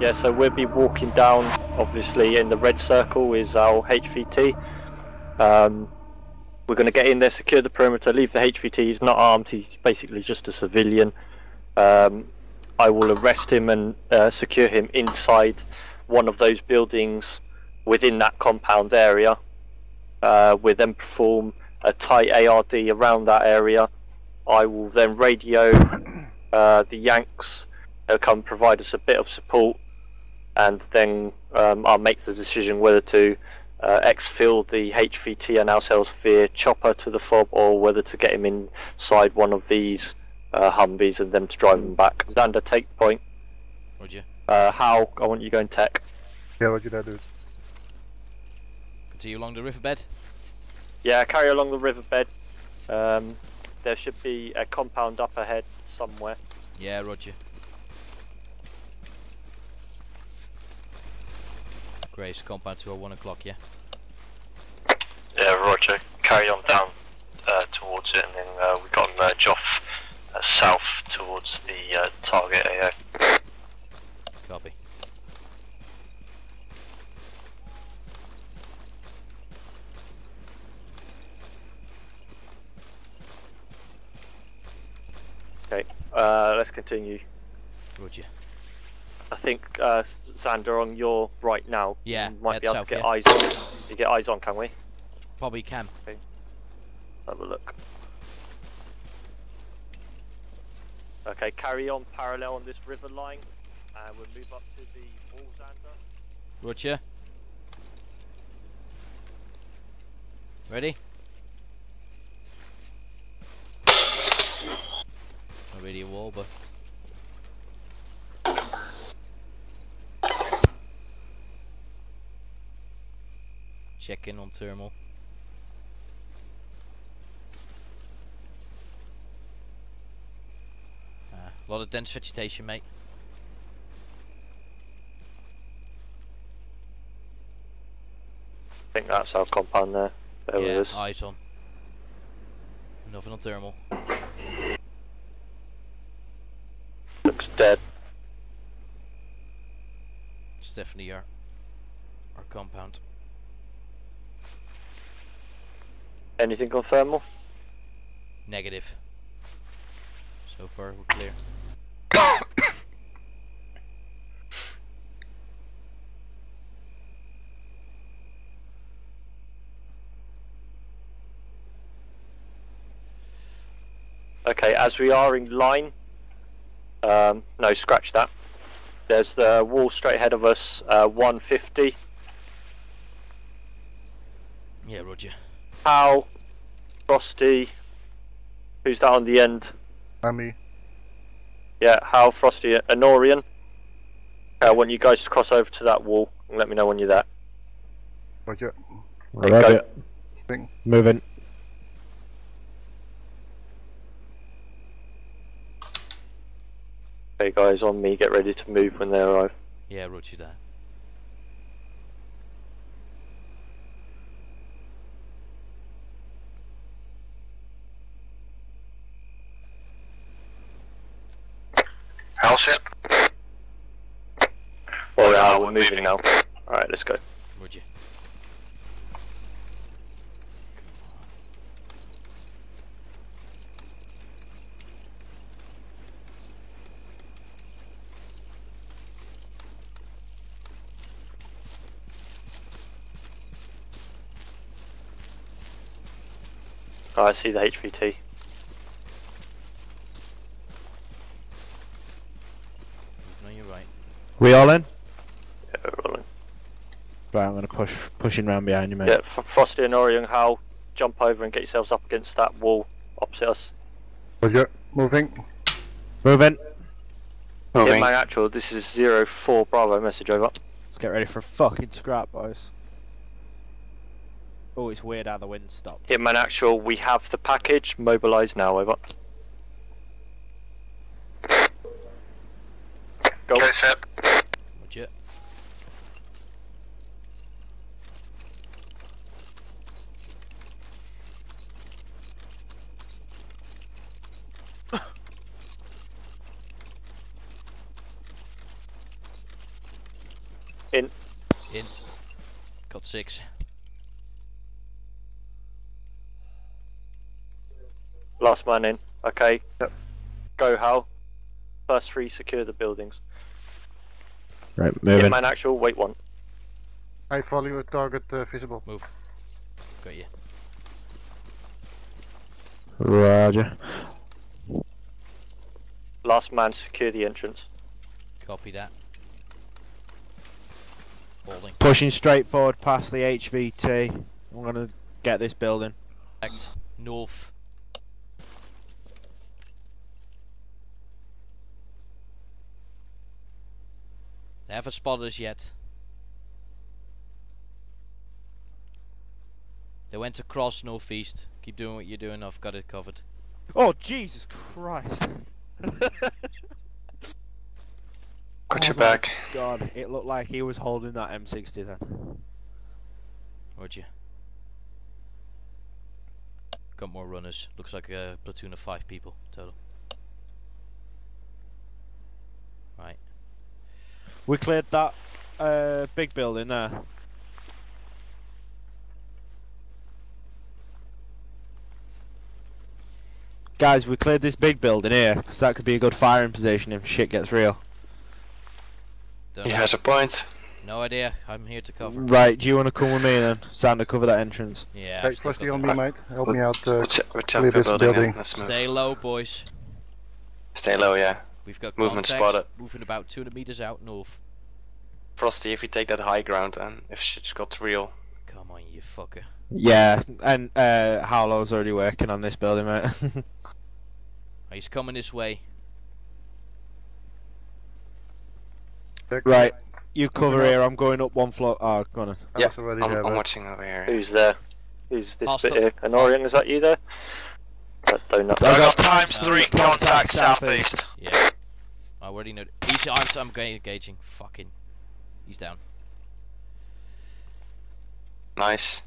Yeah, so we'll be walking down. Obviously, in the red circle is our HVT. Um, we're going to get in there, secure the perimeter, leave the HVT. He's not armed. He's basically just a civilian. Um, I will arrest him and uh, secure him inside one of those buildings within that compound area. Uh, we then perform a tight ARD around that area. I will then radio uh, the Yanks. Come provide us a bit of support, and then um, I'll make the decision whether to uh, exfil the HVT and ourselves via chopper to the fob, or whether to get him inside one of these uh, Humvees and them to drive him back. Xander, take point. Would you? Uh, Hal, I want you going tech. Yeah, roger that, dude. Continue along the riverbed. Yeah, carry along the riverbed. Um, there should be a compound up ahead somewhere. Yeah, Roger. Grace, compound to a 1 o'clock, yeah? Yeah, Roger. Carry on down uh, towards it, and then uh, we got to merge off uh, south towards the uh, target AA. Copy. Okay, uh, let's continue. Roger. I think uh, Xander on your right now. Yeah, you might be able to get yeah. eyes on. You get eyes on, can we? Probably can. Have a look. Okay, carry on parallel on this river line, and we'll move up to the wall, Xander. Roger. Ready? Not really a wall, but. Check in on thermal. Uh, a lot of dense vegetation, mate. I think that's our compound there. There yeah, it is. eyes on. Nothing on thermal. Looks dead. It's definitely our our compound. Anything on thermal? Negative. So far, we're clear. Okay, as we are in line, um, no, scratch that. There's the wall straight ahead of us, uh, 150. Yeah, Roger. Hal, Frosty, who's that on the end? I'm. Yeah, Hal, Frosty, Honorian. I uh, want you guys to cross over to that wall and let me know when you're there. Roger. Okay, Roger. go. Thing. Moving. Okay, guys, on me, get ready to move when they arrive. Yeah, Roger that. House it. Well, yeah, we're moving now. Alright, let's go. Roger. Oh, I see the HVT. Moving on your right. We all in? Yeah, we're rolling. Right, I'm gonna push pushing round behind you, mate. Yeah, F- Frosty and Orion, Hal, jump over and get yourselves up against that wall opposite us. Roger. Moving. Moving. Hitman actual, this is zero four Bravo, message over. Let's get ready for a fucking scrap, boys. Oh, it's weird how the wind stopped. Hitman actual, we have the package, mobilise now, over. Go. Go set. Roger. In. Got six. Last man in. Okay. Yep. Go, Hal. First three secure the buildings. Right, Hit moving. man actual, wait one. I follow you, target uh, visible. Move. Got you. Roger. Last man secure the entrance. Copy that. Holding. Pushing straight forward past the HVT. I'm gonna get this building. North. They haven't spotted us yet. They went across northeast. Keep doing what you're doing. I've got it covered. Oh Jesus Christ! Got Oh your my back. God, it looked like he was holding that M60 then. Would you? Got more runners. Looks like a platoon of five people total. Right. We cleared that uh, big building there. Guys, we cleared this big building here, because that could be a good firing position if shit gets real. Don't He know. has a point. No idea. I'm here to cover. Right, do you want to come with me then? Xander, cover that entrance. Yeah. Hey, I've still trust got you on me, mate. Help me out. Uh, We'll check, we'll check Leave the this building. building. Let's move. Stay low, boys. Stay low, yeah. We've got Movement spotted. moving about 200 meters out north. Frosty, if you take that high ground and if shit's got real, Come on, you fucker. Yeah, and uh, Harlow's already working on this building, mate. He's coming this way. Right, you cover here. I'm going up one floor. Oh, go on. then. I Yeah, was already I'm, I'm watching over here. Who's there? Who's this Hostile. bit here? Honorian, is that you there? That donut. I got times three contact southeast. Yeah. I already know. He's. I'm. I'm engaging. Fucking. He's down. Nice.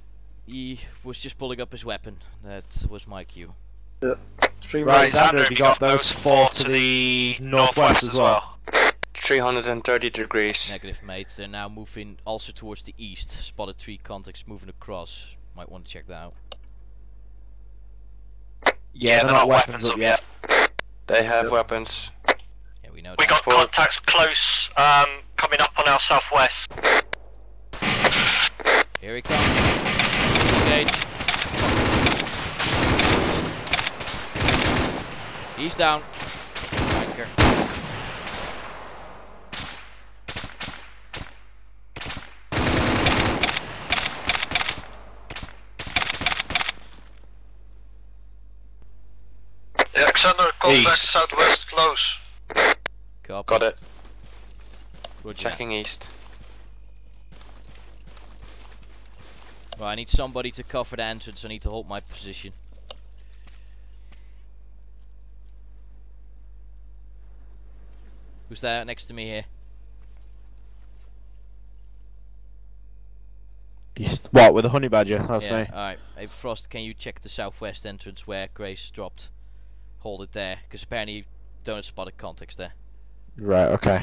He was just pulling up his weapon. That was my cue. Three Right, rounds. Xander, have you got those four to the northwest as well? 330 degrees. Negative, mate. They're now moving also towards the east. Spotted three contacts moving across. Might want to check that out. Yeah, they're, not weapons up yet. They have weapons. Yeah, we know We got Forward. contacts close, um, coming up on our southwest. Here he comes. Engage. He's down. Wanker. Yeah, Xander, East. southwest close. Copy. Got it. Roger that. Checking east. Right, I need somebody to cover the entrance. I need to hold my position. Who's there next to me here? He's- What with a honey badger? That's yeah. me. Alright. Hey, Frost, can you check the southwest entrance where Grace dropped? Hold it there, because apparently you don't spot a context there. Right. Okay.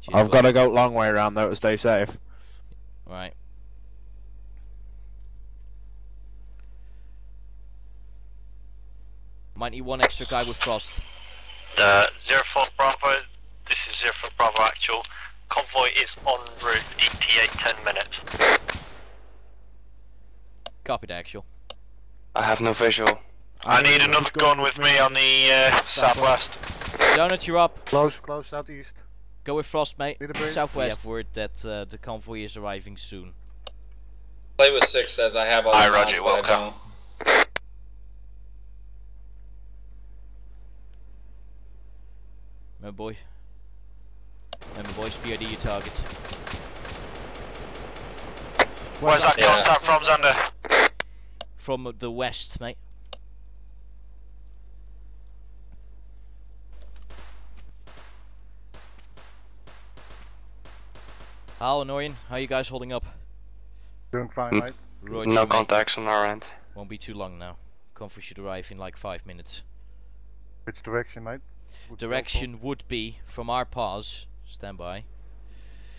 Cheers, I've got to go long way around though to stay safe. Right. Might need one extra guy with Frost. Uh, 04 Bravo, this is 04 Bravo actual. Convoy is on route, ETA 10 minutes. Copy the actual. I have no visual. I need another gun with me on the uh, southwest. Donut, you're up. Close, close, southeast. Go with Frost, mate. Need a break? Southwest. We have word that uh, the convoy is arriving soon. Play with six says I have all Aye, the Roger, knowledge, welcome. don't. Remember, boy. Remember, boy. Spear your target. Where's that Yeah. contact from, Xander? From the west, mate. Hal and Orion, how you guys holding up? Doing fine, mate. Roger, no mate. contacts on our end. Won't be too long now. Convoy should arrive in like five minutes. Which direction, mate? Would be Direction would be from our pause. Stand by.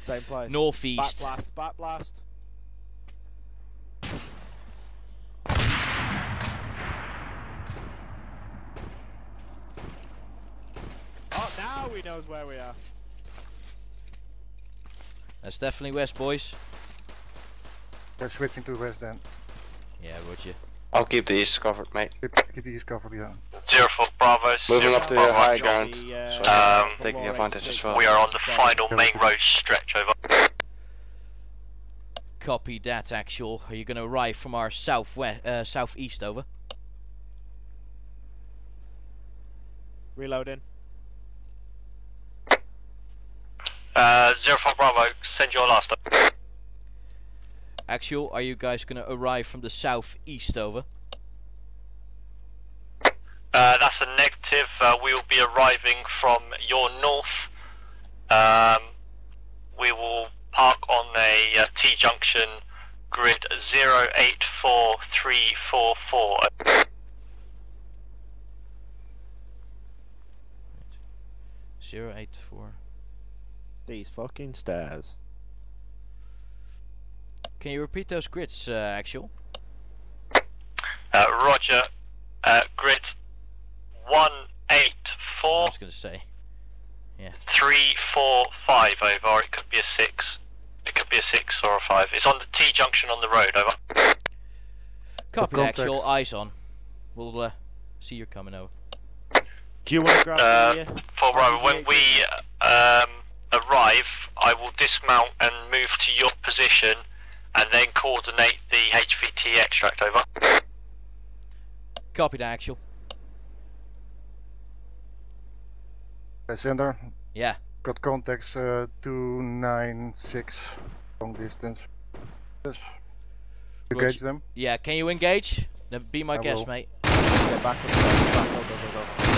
Same place. Back Northeast. blast, back blast. Oh, now he knows where we are. That's definitely west, boys. They're switching to west then. Yeah, would you? I'll keep the east covered, mate. Keep, keep the east covered, yeah. Zero four Bravo. Moving up to four the Bravo high ground. The, uh, so Um, taking advantage as well. We are on the final main road stretch over. Copy that, actual. Are you going to arrive from our southwest, uh, southeast over? Reloading. Uh, zero four Bravo. Send your last. Actual, are you guys going to arrive from the southeast over? Uh, that's a negative. Uh, we will be arriving from your north. Um, we will park on a uh, T junction grid 084344. Zero eight four. These fucking stairs. Can you repeat those grids, uh, actual? Uh, Roger. Uh, grid I 184 was going to say. Yeah. 345 over. It could be a 6. It could be a 6 or a 5. It's on the T junction on the road over. Copy that, actual. Eyes on. We'll uh, see you coming over. Do you want to grab Uh, the... Uh, For Bravo, when we um, arrive, I will dismount and move to your position and then coordinate the HVT extract over. Copy that, actual. Uh, Xander, Yeah. got contacts uh, 296 long distance. Yes. You Roger. them? Yeah, can you engage? Then be my I guest, will. mate. Get back up, back, go, go, go,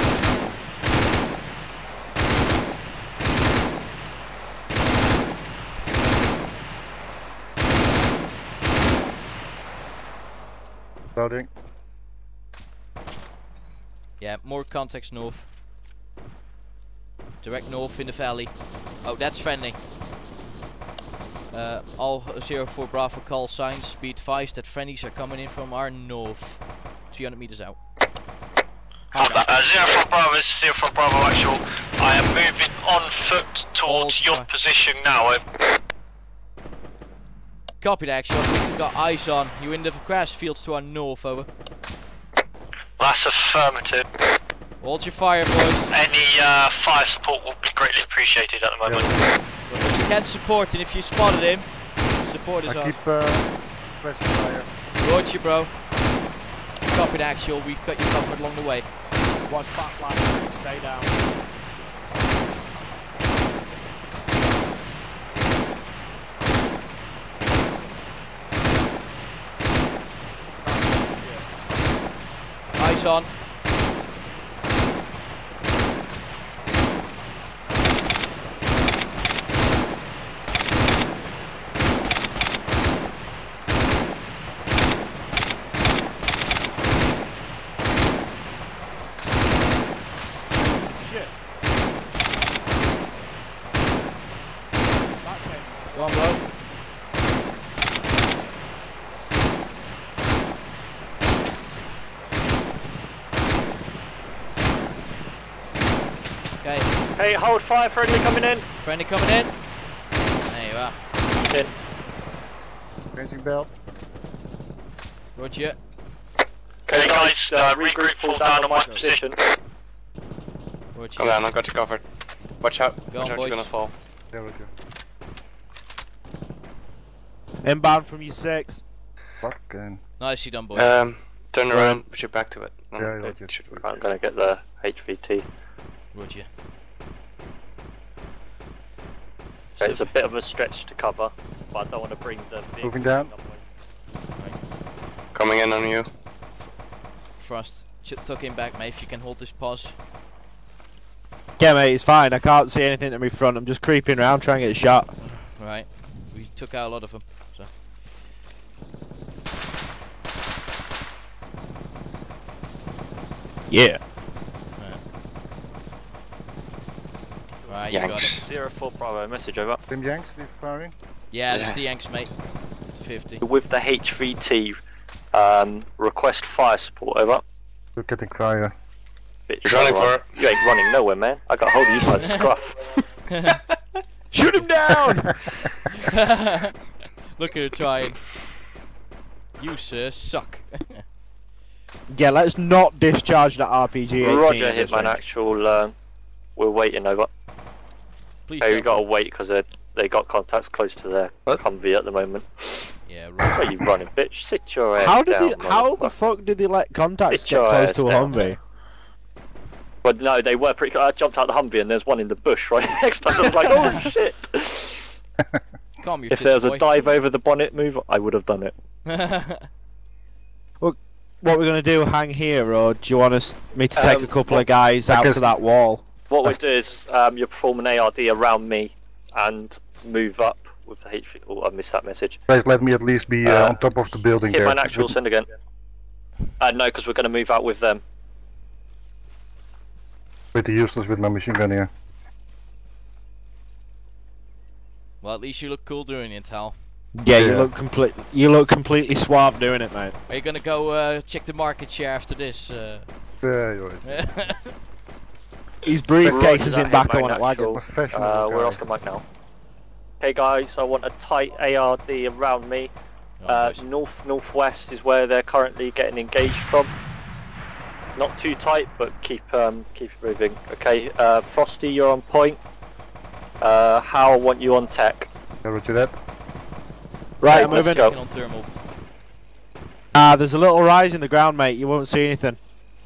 Loading. Yeah, more contacts north. Direct north in the valley. Oh, that's friendly. Uh, all 04 Bravo call signs. Be advised that friendlies are coming in from our north. 300 meters out. Uh, zero for Bravo, this is zero for Bravo actual. I am moving on foot towards Hold your position now. over. Copy that, actually. We've got eyes on. You in the crash fields to our north, over. That's affirmative. Hold your fire, boys. Any uh, fire support will be greatly appreciated at the moment. But you can support, and if you spotted him, support is I on. keep uh, suppressing fire. Roger, bro. Copy that, actual. We've got you covered along the way. Watch back blast, stay down. Eyes on. Shit. That came. Go on, bro. Okay, Hey, hold fire, friendly coming in. friendly coming in. There you are. In. Racing belt. Roger. Okay guys, uh, regroup, fall down on my position. Roger. Come down, I got you covered. Watch out. Go Watch on, out, you're gonna fall. Yeah, Roger. Inbound from you six. Fucking. Nicely done, boys. Um, turn around, put your back to it. Yeah, Roger. it should. I'm gonna get the HVT. Roger. Okay, it's a bit of a stretch to cover, but I don't want to bring the vehicle Moving down. up Coming in on you. Frost, ch- tuck him back, mate. If you can hold this pause. Yeah, mate, it's fine. I can't see anything to my front. I'm just creeping around trying to get a shot. Right. We took out a lot of them. So. Yeah. Right, you got Yanks. Zero four Bravo. Message over. Tim Yanks, leave firing. Yeah, that's Yeah. the Yanks, mate. 50. With the HVT, um, request fire support. Over. We're getting fire. Bitch, He's running for it. You ain't running nowhere, man. I got hold of you by the scruff. Shoot him down! Look at her trying. You, sir, suck. yeah, let's not discharge that RPG. Roger, Hitman Actual. Um, we're waiting. Over. Please Hey, we don't. gotta wait because they they got contacts close to their What? Humvee at the moment. Yeah, Where right. you running, bitch? Sit your ass How did down. they, how the fuck did they let contacts Sit get close to a down. Humvee? But no, they were pretty. I jumped out the Humvee and there's one in the bush right next to us. I was like, oh shit! Calm your if there was tits, a dive over the bonnet move, I would have done it. boy. What we're gonna do? Hang here, or do you want us me to take Um, a couple what- of guys out to that wall? What we do is um, you perform an ARD around me and move up with the HV. Oh, I missed that message. Guys, let me at least be uh, Uh, on top of the building Hit there. my natural, send again. Uh, no, because we're going to move out with them. Pretty useless with my machine gun here. well, at least you look cool doing it, Hal. Yeah, you look complete. You look completely suave doing it, mate. Are you gonna go uh, check the market share after this? Uh... Yeah, you're right. His briefcase Roger is that, in back Hitman on a wagon. Uh, we're Oscar Mike now. Okay, guys, I want a tight ARD around me. Oh, Uh, north northwest is where they're currently getting engaged from. Not too tight, but keep um, keep moving. Okay, uh, Frosty, you're on point. Uh, Hal, I want you on tech. Yeah, Roger that. Right, Right, I'm let's moving. go. Checking on thermal. Ah, there's a little rise in the ground, mate. You won't see anything.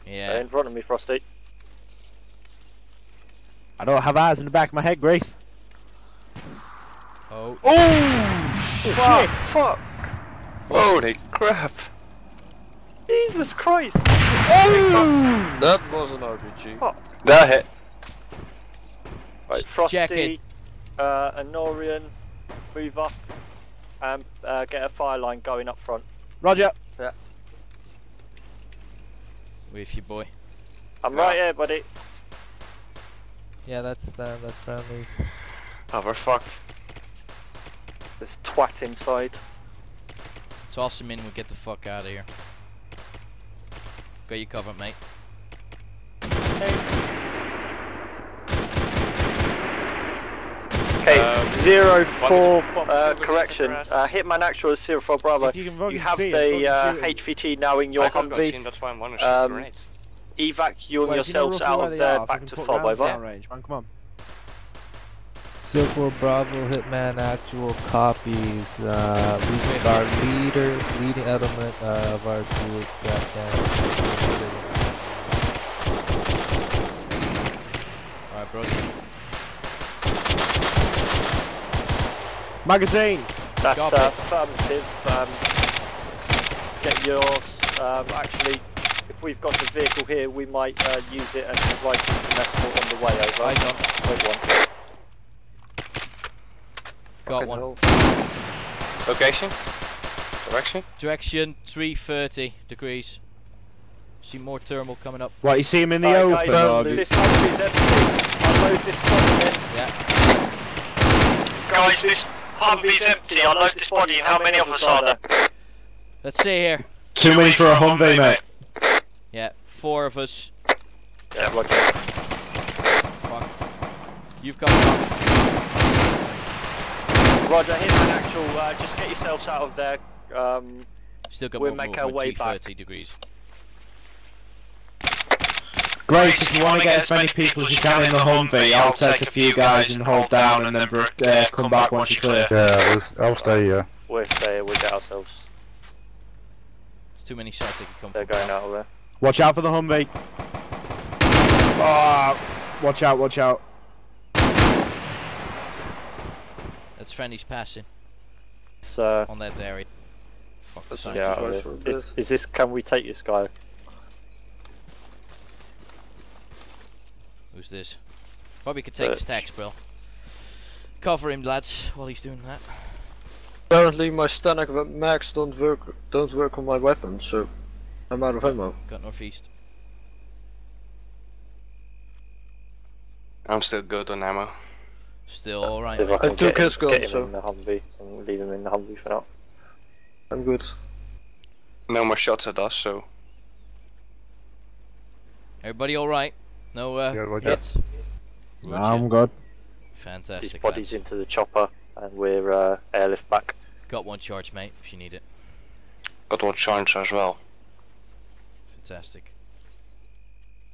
Yeah. In front of me, Frosty. I don't have eyes in the back of my head, Grace. Oh. Oh Fuck! Fuck! Holy crap. Jesus Christ! Oh! That was an RPG. That hit. Right, Check Frosty, uh, Anorian, move up and uh, get a fire line going up front. Roger. Yeah. With you, boy. I'm Yeah. right here, buddy. Yeah, that's uh, that's friendly. Oh, we're fucked. There's twat inside. Toss him in. We'll get the fuck out of here. Got you covered, mate. Okay, Um, zero one four. is bomb Uh, correction. laser Uh, Hitman actual is zero four Bravo. If you can You have see it, the uh, fucking shoot it. HVT now in your I got Humvee. seen, that's why I'm wondering. Um, grenades. Evac you and Well, if you know yourselves out of there back to can put fob rounds over. down range, man, come on. Silver Bravo Hitman actual copies. Uh, we Wait, our leader, leading element uh, of our group got down. Alright, bro. Magazine. That's Copy. uh, affirmative. Um, get yours. Um, actually, if we've got the vehicle here, we might uh, use it and provide you with an escort on the way over. Eyes on. Wait one. Got one. Location? Direction? Direction 330 degrees. See more thermal coming up. What, you see him in the Alright, open? guys, or um, do- this Humvee's empty. Unload this body in. Yeah. Guys, this Humvee's empty. Unload this body. And how many of us are there? Let's see here. Too many for a Humvee, mate. Yeah, four of us. Yeah, roger. Fuck. You've got one. Roger, Hitman actual. Uh, just get yourselves out of there. Um, Still got We'll more make our way back. 30 degrees. Grace, if you want to get as many people as you can in the Humvee, I'll take a few guys and hold down and then uh, come back once you're clear. Yeah, we'll, stay here. we'll stay. We'll get ourselves. There's too many shots that can come They're from. going out of there. Watch out for the Humvee. Ah, watch out, watch out. That's friendly's passing It's, uh, on that area. Fuck the That's yeah. choice for a Is, is this? Can we take this guy? Who's this? Probably could take his tax, bill. Cover him, lads, while he's doing that. Apparently my STANAG we- max don't work don't work on my weapon, so I'm out of ammo. Got northeast. I'm still good on ammo. Still alright. If I mate. can I took get him, his gun, get him so- in the Humvee and leave him in the Humvee for now. I'm good. No more shots at us, so Everybody alright? No uh, Yeah, roger. hits? I'm good. His Fantastic. body's lads. into the chopper and we're uh, airlift back. Got one charge, mate, if you need it. got one charge as well. Fantastic.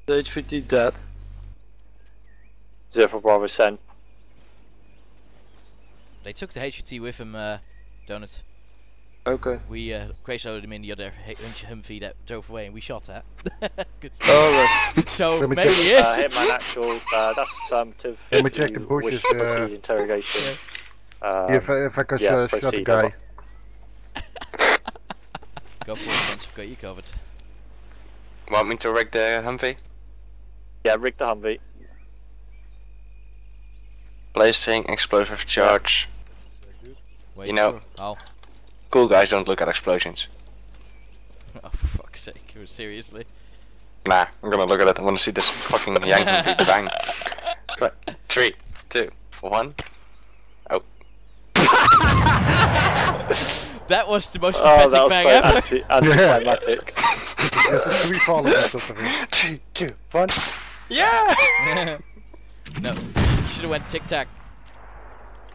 The HVT dead. Zero for Bravo send. They took the HVT with him, uh, Donut. Okay. We uh, crash loaded him in the other H- Humvee that drove away and we shot that. Good. Alright. So Let me maybe check. he Uh, is. Hitman actual, uh, that's affirmative. Let me check the bushes, wish to uh, proceed interrogation. Um, if, I, if I can yeah, uh, shot the guy. over. Go for it, once we've got you covered. Want me to rig the Humvee? Yeah, rig the Humvee. Placing explosive charge. Wait You know- for- Oh. Cool guys don't look at explosions. oh, for fuck's sake. Seriously? Nah, I'm gonna look at it. I wanna see this fucking yank Humvee bang. Right, Three, two, one. Oh, That was the most Oh, prophetic that was bang so ever. anti- anticlimactic. There's a tree falling on top of him. three, two, one. Yeah! no, you should have went tic tac.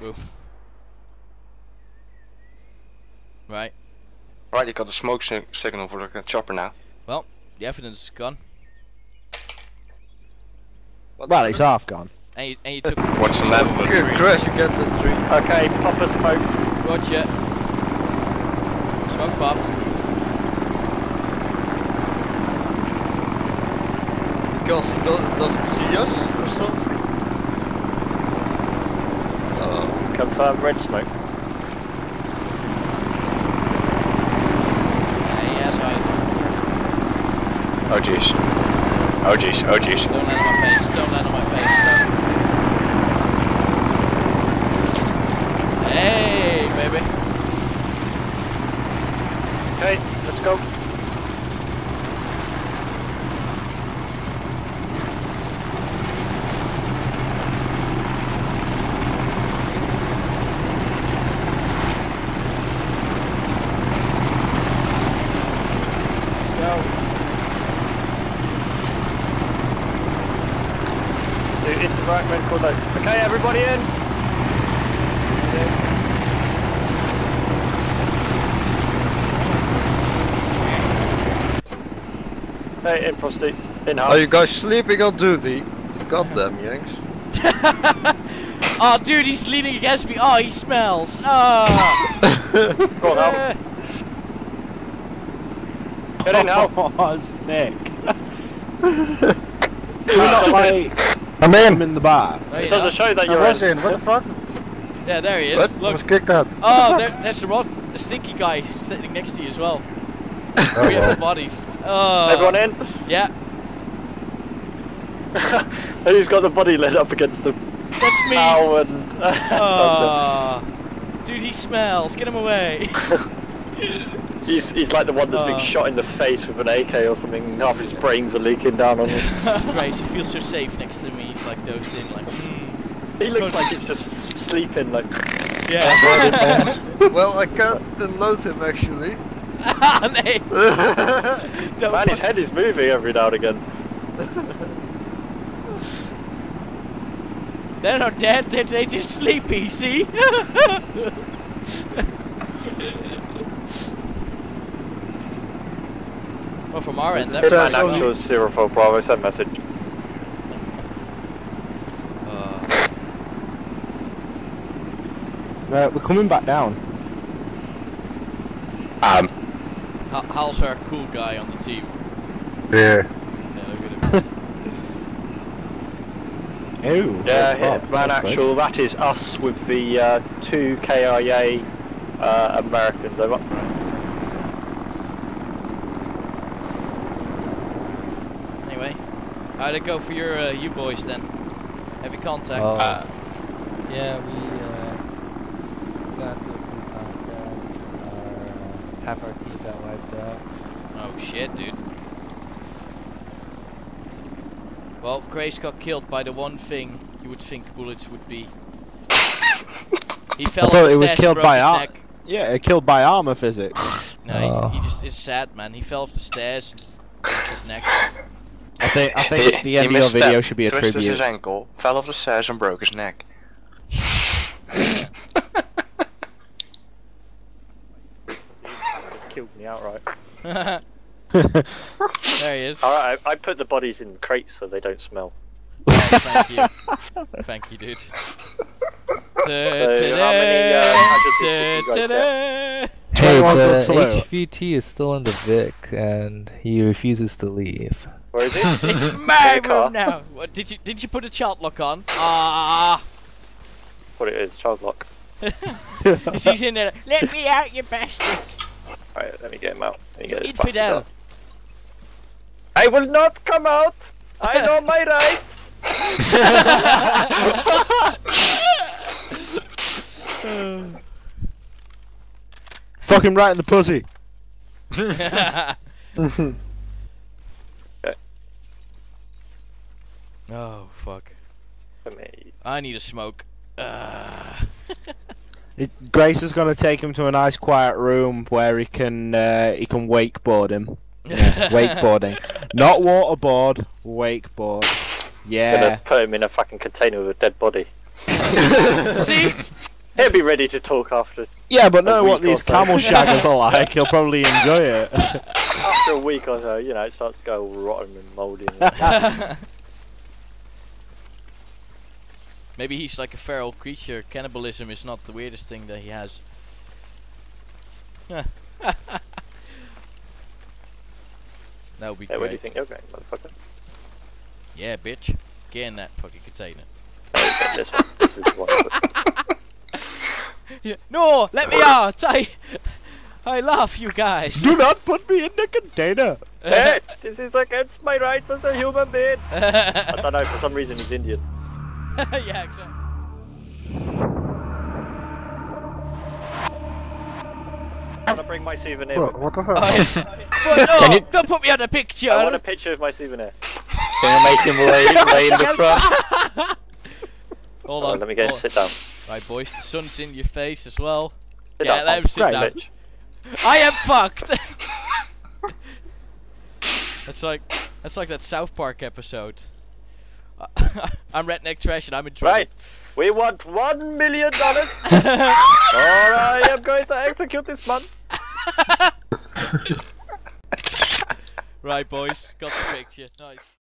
Woo. Right. Right, you got a smoke si- signal for the chopper now. Well, the evidence is gone. Well, it's half gone. And you, and you took. What's the land? Good crash against the tree. Okay, pop a smoke. Gotcha. Smoke popped. Because he do- doesn't see us or something. Uh, Confirm red smoke. Yeah, yes, I. Oh jeez. Oh jeez, oh jeez. Don't land on my face. Don't land on my face. Don't. Hey, baby. Okay, let's go. Let's go. Dude, it's the right medical note. Okay, everybody in. Hey, in Frosty. In oh, are house. you guys sleeping on duty? Goddamn Yanks. Oh, dude, he's leaning against me. Oh, he smells. Oh. Go on out. Get in now. Oh, sick. Not Wait, I'm I'm in! in the bar. Oh, no, It doesn't show that you're was in. in, what the fuck? Yeah, there he is. What? I Look. was kicked out. Oh, there, there's the rod. The stinky guy sitting next to you as well. Oh, we have well. the bodies. Oh. Everyone in? Yeah, and he's got the body lit up against the that's me. bow and Oh. Dude, he smells. Get him away. he's, he's like the one that's Oh. been shot in the face with an AK or something. Half his brains are leaking down on him. Grace, you feel so safe next to me. He's like dozed in, like. Mm. He looks like he's just sleeping. Like Yeah. well, I can't unload him actually. nee. Man, his head is moving every now and again. They're not dead. They're, they're just sleepy. See? well, from our end, It that's says Man, on- actual zero four Bravo. Send message. Uh, Uh, we're coming back down. Um, Hal- Hal's our cool guy on the team. Yeah. Yeah, look. Ew. Yeah, fuck, man, that's quick. actual. That is us with the uh, two KIA uh, Americans. Over. Anyway, how'd it go for your uh, you boys then? Have you contact? Oh. uh, Yeah, we uh, got a few contacts. Our, half our team got wiped out. Oh shit, dude. Well, Grace got killed by the one thing you would think bullets would be. He fell. I off thought the it was stairs and killed broke by his ar- neck. Yeah, it killed by armor physics. No, Oh. he, he oh. just is sad, man. He fell off the stairs. broke His neck. I think I He- the end of your video should be a twisted tribute. his ankle, fell off the stairs and broke his neck. killed me outright. there he is. Alright, I, I put the bodies in crates so they don't smell. Oh, thank you. Thank you, dude. How many uh, casualties did you guys get? Hey, the. HVT is still in the Vic, and he refuses to leave. Where is it? It's my room now. What, did you did you put a child lock on? Ah, what it is, child lock. he's in there. Let me out, you bastard! Alright, let me get him out. Let me get this Infidel. out. I will not come out! I know my rights! Fucking right in the pussy. oh fuck! I need a smoke. Uh, It, Grace is gonna take him to a nice quiet room where he can uh, he can wakeboard him. Yeah, wakeboarding, not waterboard. Wakeboard. Yeah. Gonna put him in a fucking container with a dead body. See? He'll be ready to talk after Yeah, but a know what these so. camel shaggers are like. He'll probably enjoy it. after a week or so. You know, it starts to go all rotten and mouldy. And Maybe he's like a feral creature. Cannibalism is not the weirdest thing that he has. that would be yeah, where do you think you're going, motherfucker? Yeah, bitch. Get in that fucking container. Oh, this one. This is the one. Yeah. No, let me out! I, I love you guys. Do not put me in the container. hey, this is against my rights as a human being. I don't know. For some reason, he's Indian. yeah, exactly. I want to bring my souvenir. What, what the hell? Oh, no, Can you- don't put me on the picture. I want a picture of my souvenir. Can you make him lay, lay in the front? Hold Oh, on. let me get hold- sit down. Right, boys, the sun's in your face as well. Sit yeah, down. let him sit Great. down. Bitch. I am fucked. that's like that's like that South Park episode. I'm redneck trash and I'm in trouble. Right. We want one million dollars, or I am going to execute this man. Right, boys, got the picture. Nice.